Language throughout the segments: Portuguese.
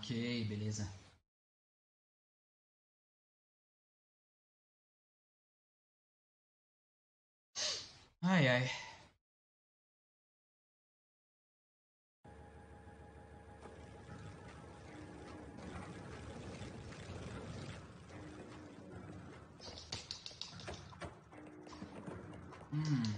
Ok, beleza. Ai, ai. Hum.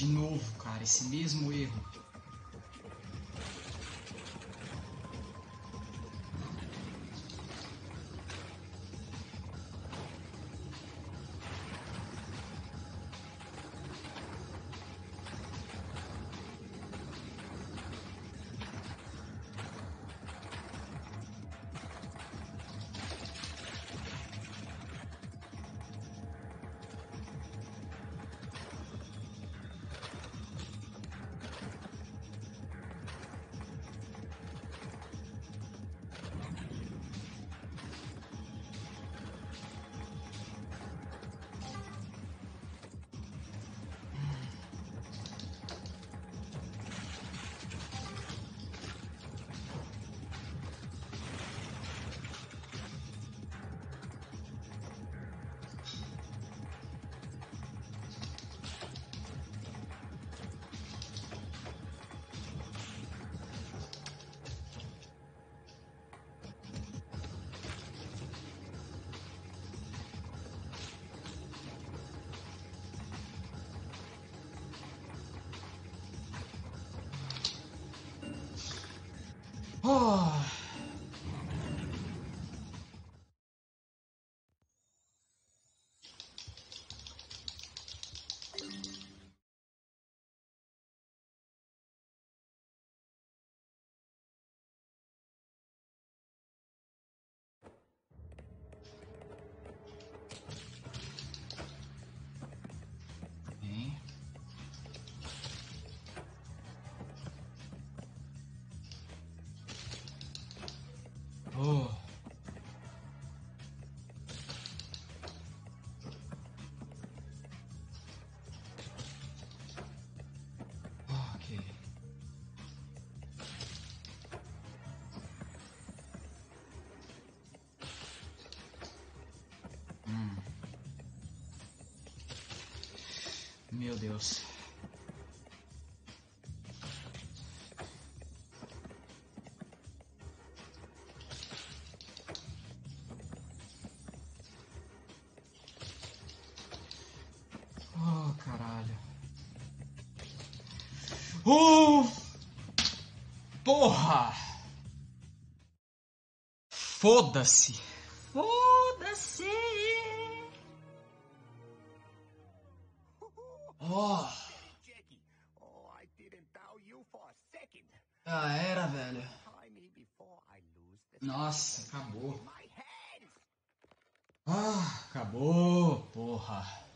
De novo, cara, esse mesmo erro. Oh. Meu Deus. Oh, caralho. Uh! Porra! Foda-se! Foda-se! Second. Já era, velho. Nossa, acabou. Ah, acabou, porra.